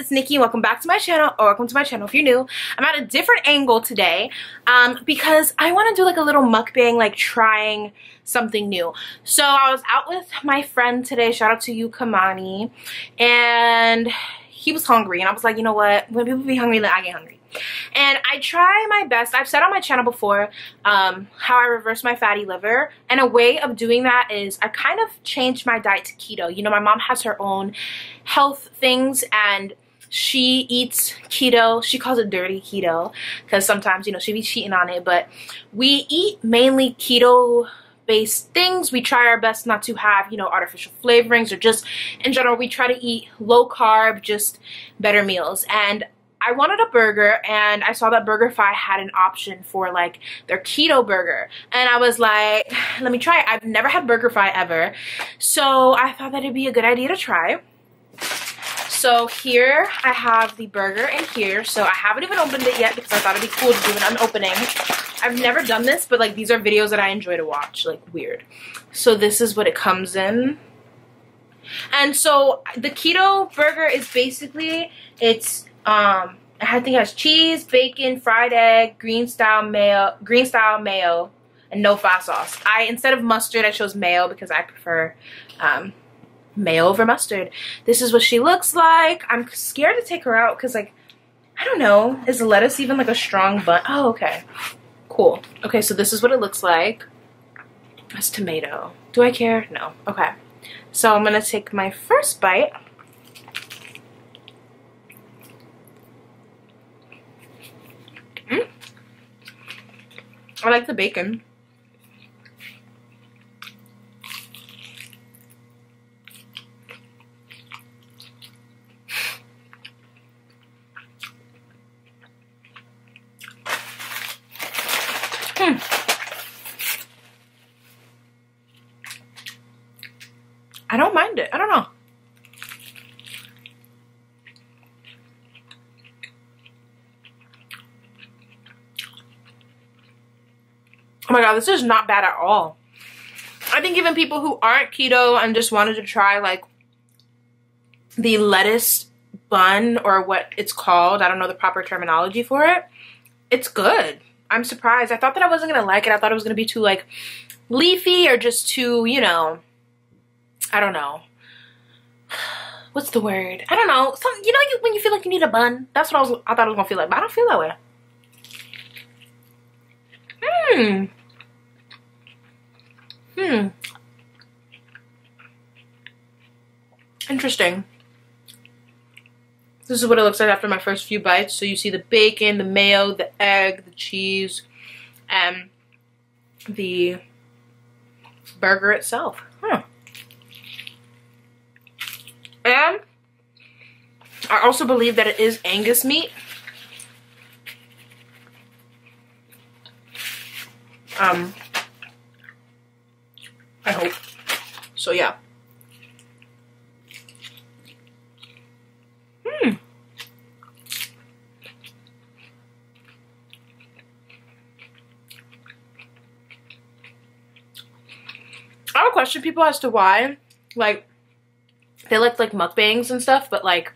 it's Nikki. Welcome back to my channel, or welcome to my channel if you're new. I'm at a different angle today um, because I want to do like a little mukbang, like trying something new. So I was out with my friend today. Shout out to you, Kymani. And he was hungry. And I was like, you know what? When people be hungry, then I get hungry. And I try my best. I've said on my channel before um, how I reverse my fatty liver. And a way of doing that is I kind of changed my diet to keto. You know, my mom has her own health things and she eats keto. She calls it dirty keto because sometimes, you know, she be cheating on it. But we eat mainly keto based things. We try our best not to have, you know, artificial flavorings or just in general, we try to eat low carb, just better meals. And I wanted a burger and I saw that BurgerFi had an option for like their keto burger. And I was like, let me try it. I've never had BurgerFi ever. So I thought that it'd be a good idea to try. So here I have the burger in here. So I haven't even opened it yet because I thought it'd be cool to do an unopening. I've never done this, but like these are videos that I enjoy to watch, like weird. So this is what it comes in. And so the keto burger is basically, it's um, I think it has cheese, bacon, fried egg, green style mayo, green style mayo, and no fat sauce. I instead of mustard, I chose mayo because I prefer um, mayo over mustard. This is what she looks like. I'm scared to take her out because like I don't know. Is lettuce even like a strong bun? Oh, okay. Cool. Okay, so this is what it looks like. That's tomato. Do I care? No. Okay. So I'm gonna take my first bite. Mm. I like the bacon. Hmm. I don't mind it. I don't know. Oh my god, this is not bad at all. I think even people who aren't keto and just wanted to try like the lettuce bun or what it's called, I don't know the proper terminology for it, it's good. I'm surprised. I thought that I wasn't going to like it. I thought it was going to be too like leafy or just too, you know, I don't know. What's the word? I don't know. Some, you know you, when you feel like you need a bun? That's what I was I thought it was to feel like, but I don't feel that way. Hmm. Hmm. Interesting. This is what it looks like after my first few bites. So you see the bacon, the mayo, the egg, the cheese, and the burger itself. Huh. And I also believe that it is Angus meat. Um, I hope. So yeah. Hmm. I a question people as to why, like, they like like mukbangs and stuff, but like,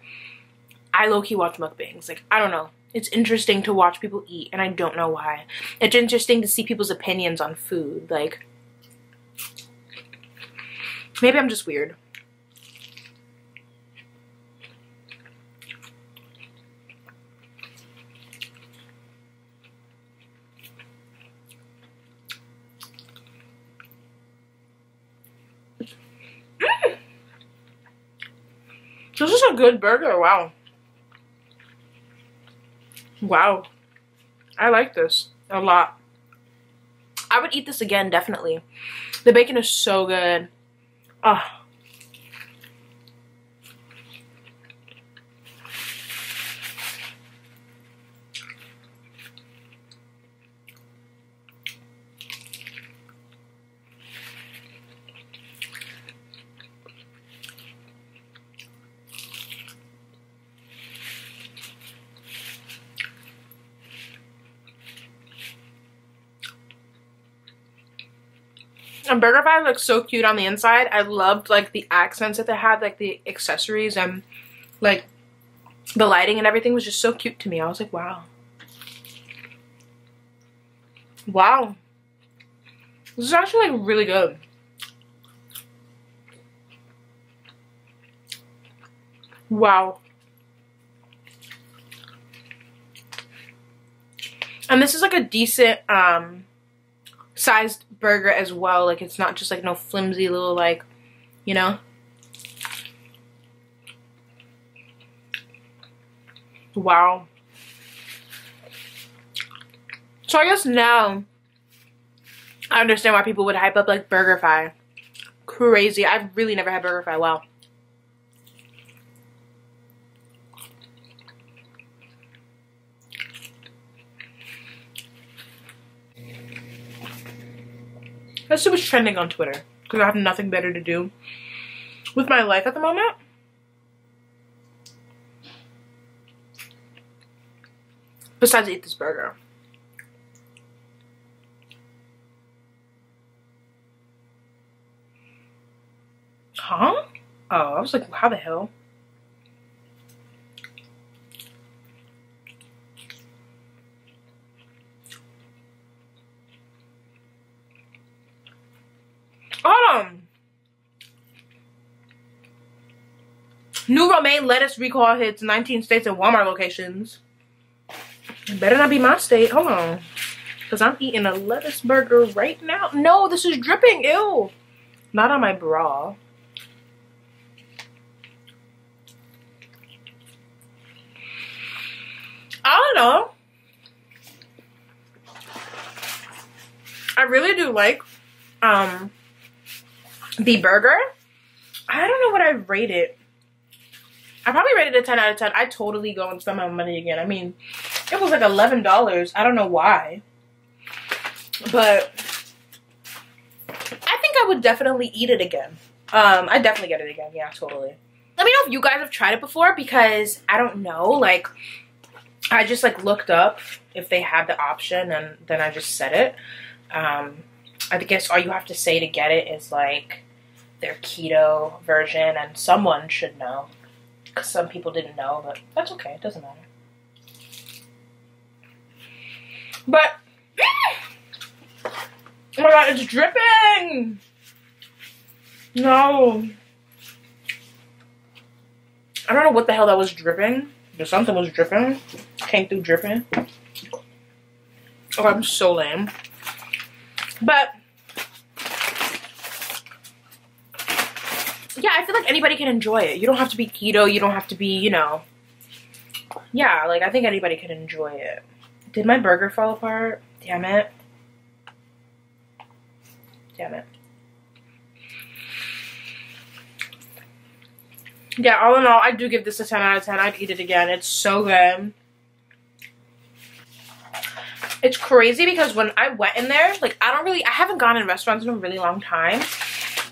I low-key watch mukbangs. Like, I don't know. It's interesting to watch people eat, and I don't know why. It's interesting to see people's opinions on food. Like, Maybe I'm just weird. Mm. This is a good burger. Wow. Wow. I like this a lot. I would eat this again, definitely. The bacon is so good. Ah. And BurgerFi looks so cute on the inside. I loved like the accents that they had, like the accessories and like the lighting and everything was just so cute to me. I was like, wow. Wow. This is actually like really good. Wow. And this is like a decent um sized burger as well. Like it's not just like no flimsy little like, you know. Wow. So I guess now I understand why people would hype up like BurgerFi. Crazy. I've really never had BurgerFi. Wow. That shit was trending on Twitter because I have nothing better to do with my life at the moment. Besides eat this burger. Huh? Oh, I was like, how the hell? Um, new romaine lettuce recall hits 19 states and Walmart locations. It better not be my state. Hold on. Because I'm eating a lettuce burger right now. No, this is dripping. Ew. Not on my bra. I don't know. I really do like um the burger. I don't know what I rate it. I probably rated it a 10 out of 10. I totally go and spend my money again. I mean, it was like $11. I don't know why. But I think I would definitely eat it again. Um, I definitely get it again. Yeah, totally. Let me know if you guys have tried it before because I don't know. Like, I just like looked up if they had the option and then I just said it. Um, I guess all you have to say to get it is like their keto version and someone should know because some people didn't know, but that's okay. It doesn't matter. But, oh my god, it's dripping! No. I don't know what the hell that was dripping. But something was dripping. Came through dripping. Oh, I'm so lame. But, yeah, I feel like anybody can enjoy it. You don't have to be keto. You don't have to be, you know. Yeah, like, I think anybody can enjoy it. Did my burger fall apart? Damn it. Damn it. Yeah, all in all, I do give this a 10 out of 10. I'd eat it again. It's so good. It's crazy because when I went in there, like, I don't really, I haven't gone in restaurants in a really long time.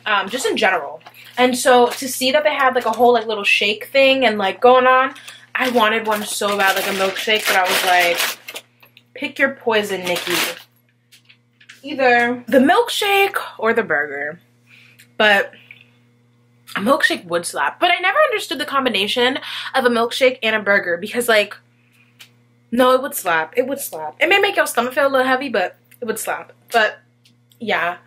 Um, just in general. And so to see that they had like a whole like little shake thing and like going on, I wanted one so bad, like a milkshake, but I was like, pick your poison, Nikki. Either the milkshake or the burger. But a milkshake would slap. But I never understood the combination of a milkshake and a burger because like, no, it would slap. It would slap. It may make your stomach feel a little heavy, but it would slap. But yeah,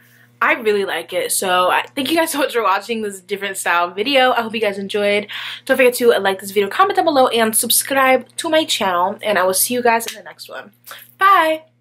I really like it. So I thank you guys so much for watching this different style video. I hope you guys enjoyed. Don't forget to like this video, comment down below, and subscribe to my channel. And I will see you guys in the next one. Bye!